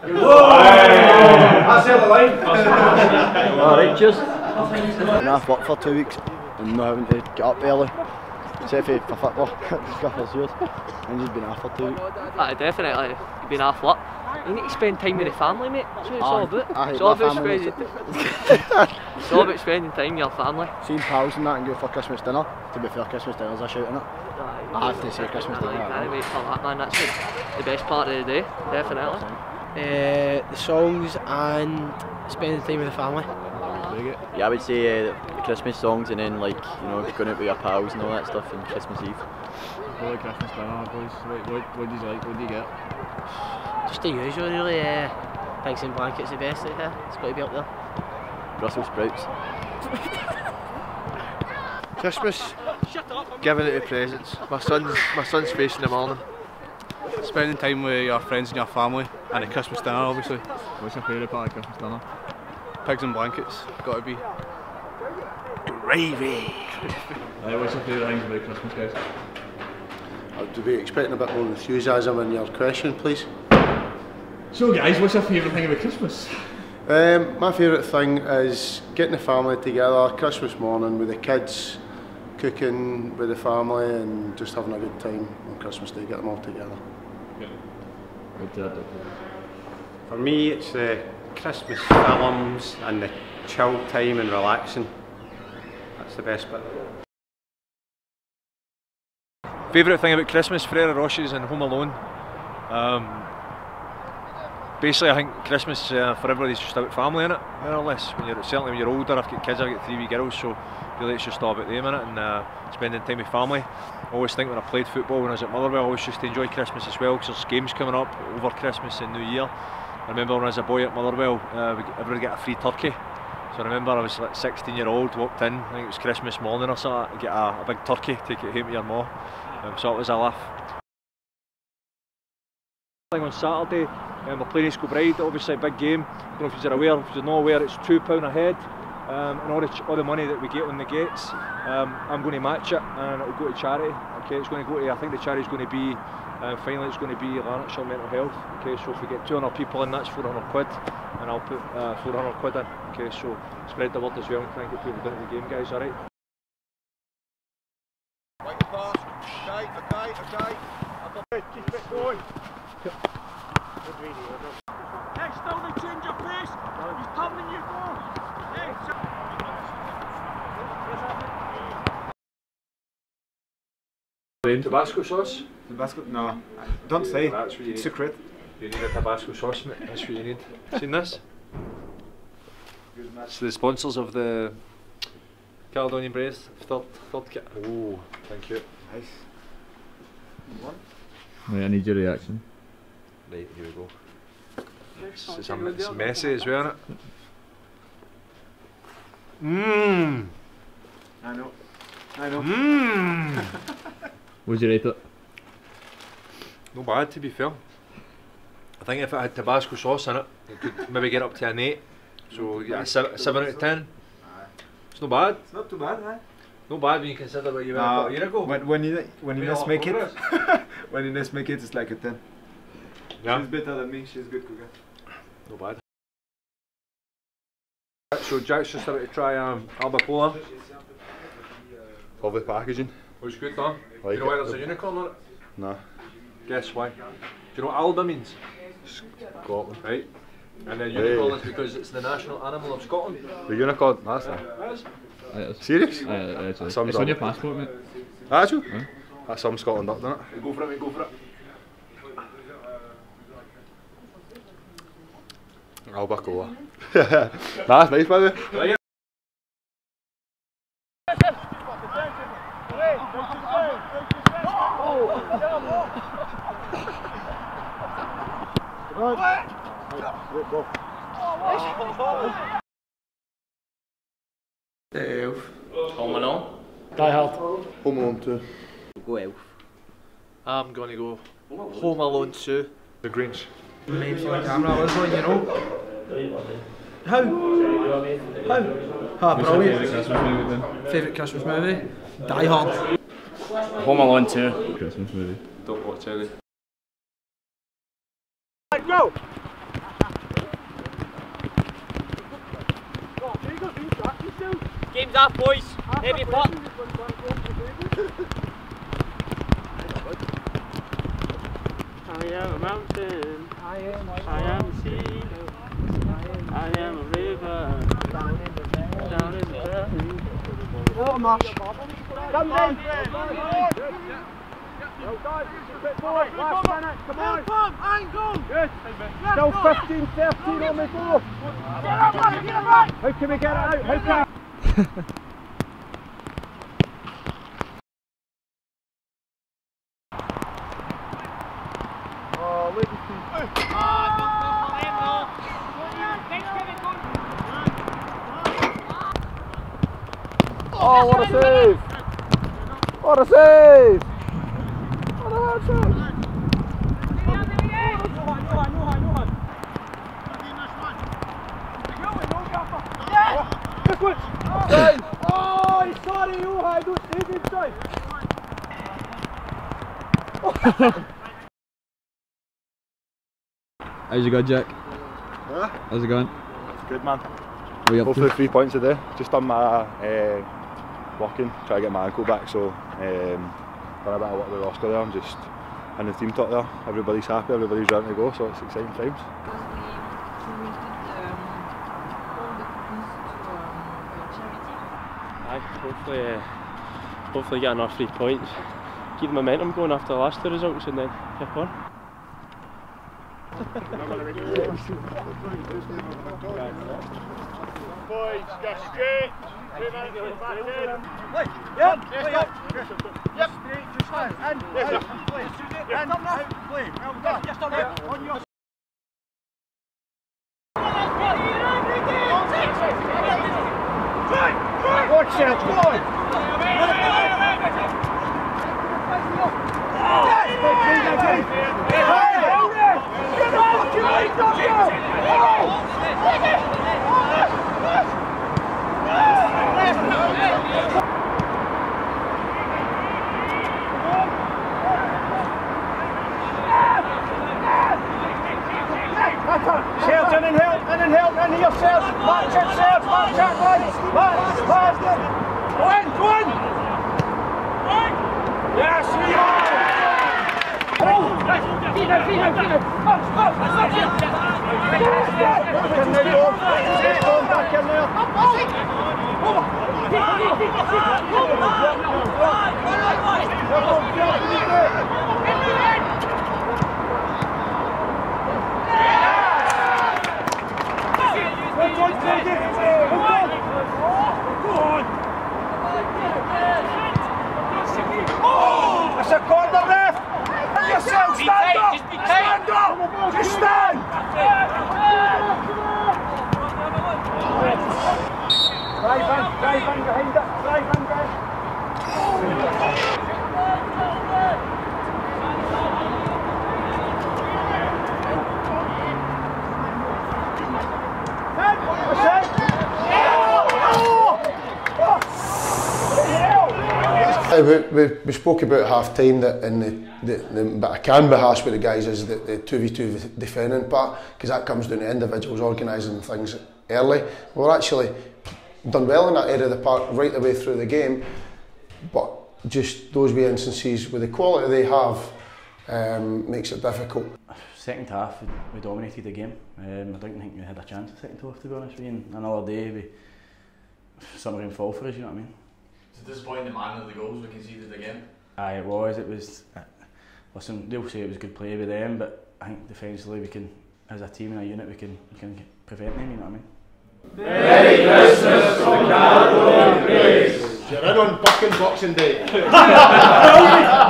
tell the line. Alright, cheers. Been off work for two weeks and not having to get up early. Except for, for football, scuffles yours. And just been off for two weeks. Aye, definitely. You've been off work. You need to spend time with the family, mate. That's what it's all Aye. about. Aye, it's all about spending. it's all about spending time with your family. Seen pals and that and go for Christmas dinner. To be fair, Christmas dinner's a shout in it. I have to say Christmas I dinner. can't wait for that, man. That's the, the best part of the day, definitely. Uh, the songs and spending time with the family. Yeah, I would say uh, Christmas songs and then like you know going out with your pals and all that stuff and Christmas Eve. Really Christmas dinner, boys. What, what, what do you like? What do you get? Just the usual, really. Uh, pigs and blankets, the best out there. It's got to be up there. Brussels sprouts. Christmas, giving it to presents. My son's my son's facing the morning. Spending time with your friends and your family, and a Christmas dinner, obviously. What's your favourite part of Christmas dinner? Pigs and blankets, got to be. Gravy. Uh, what's your favourite things about Christmas, guys? I'd be expecting a bit more enthusiasm in your question, please. So, guys, what's your favourite thing about Christmas? Um, my favourite thing is getting the family together, Christmas morning with the kids, cooking with the family, and just having a good time on Christmas Day. Get them all together. Good to For me, it's the Christmas films and the chill time and relaxing. That's the best bit. Favourite thing about Christmas, Ferrero Rochers and Home Alone. Um, basically, I think Christmas uh, for everybody's just about family in it, more or less. When you're certainly when you're older, I've got kids, I've got three wee girls, so really it's just all about them in it and uh, spending time with family. I always think when I played football when I was at Motherwell, I always just enjoy Christmas as well because there's games coming up over Christmas and New Year. I remember when I was a boy at Motherwell, uh, we, everybody got a free turkey. So I remember I was like 16 year old, walked in, I think it was Christmas morning or something, get a, a big turkey, take it home to your ma. Um, so it was a laugh. On Saturday, um, we're playing East Kilbride, obviously a big game. I don't know if you're aware, if you're not aware, it's £2 a head. Um, and all the, all the money that we get on the gates, um, I'm going to match it and it'll go to charity. Okay, it's going to go to, I think the charity's going to be, uh, finally it's going to be Lanarkshire Mental Health. Okay, so if we get 200 people in, that's 400 quid, and I'll put uh, 400 quid in. Okay, so spread the word as well and try and get people down to the game, guys, alright? Tabasco sauce? Tabasco? No, don't say. That's what you need. Secret. You need a Tabasco sauce, mate. That's what you need. Seen this? It's the sponsors of the Caledonian Braves. Third, third kit. Oh, thank you. Nice. Wait, I need your reaction. Right, here we go. It's, it's, a, it's messy as well, isn't it? Mmm. I know. I know. Mmm. Would you rate it? Not bad, to be fair. I think if it had Tabasco sauce in it, it could maybe get up to an 8. So, yeah, a 7, er 7 out of 10. It's not bad. It's not too bad, eh? Not bad when you consider what you were No, a year ago. When, when you when you a just lot make it, when you just make it, it's like a ten. Yeah. She's better than me. She's good cooker. Not bad. So Jack's just about to try um, albacoa. Lovely packaging. Looks good, huh? Like Do you know why it. there's a unicorn on it? No. Guess why? Do you know what Alba means? Scotland. Right. And the Hey. unicorn is because it's the national animal of Scotland. The unicorn, that's it. That is. Serious? Uh, uh, it's, it's on your passport, mate. Actually? That's some Scotland up, doesn't it? Go for it, mate, go for it. Albacoa. that's nice, by the way. Right. Elf. Home Alone. Die Hard. Home Alone 2. Go Elf. I'm gonna go Home Alone 2. The Grinch. memes on camera. as well. you know. How? How? Ah, oh, brilliant. Favourite Christmas movie? Die Hard. Home Alone 2. Christmas movie. Don't watch any. Go! Game's off, boys. Heavy pop. I am a mountain. I am, I am a sea. I am a river. Down in the Down in the valley. Water marsh. Come in. Still 15, 13 on the go. How can we get it out? How can Oh, what a save! What a save! What a hard shot! Oh, he's sorry, Johan, don't save him, son! How's it going, Jack? Huh? How's it going? Good man. What are Hopefully three points today. Just done my uh, walking, try to get my ankle back. So um, done a bit of work with Oscar there. I'm just in the team talk there. Everybody's happy. Everybody's ready to go. So it's exciting times. Aye, hopefully, uh, hopefully get enough three points. Keep the momentum going after the last two results and then kick on. Boys, go straight. Two to play straight, just in. In, yes, play. Out, play. Done. Just on there. On out! Shelton and help, and then help, and yourself. March yourself, march out, lads. March, march. Go in, go in. Yes, we are. Fino, Fino, Fino. Up, up, up. Back in there, go. Go back in there. It's a corner ref! Yourself, stand up! Stand up! Just stand! Drive in, drive in behind it, drive in behind Uh, we, we, we spoke about half time that and the, the, the but I can be harsh with the guys is the, the 2v2 defending part because that comes down to individuals organising things early. We're actually done well in that area of the park right the way through the game, but just those wee instances with the quality they have um, makes it difficult. Second half, we, dominated the game. Um, I don't think we had a chance in second half, to be honest with you. Another day, we something didn't fall for us, you know what I mean? It's disappointing the man of the goals we conceded again. Aye, it was. It was. Uh, listen, they'll say it was good play by them, but I think defensively we can, as a team and a unit, we can we can prevent them. You know what I mean? Merry Christmas from Caledonian Braves. You're in on fucking Boxing Day.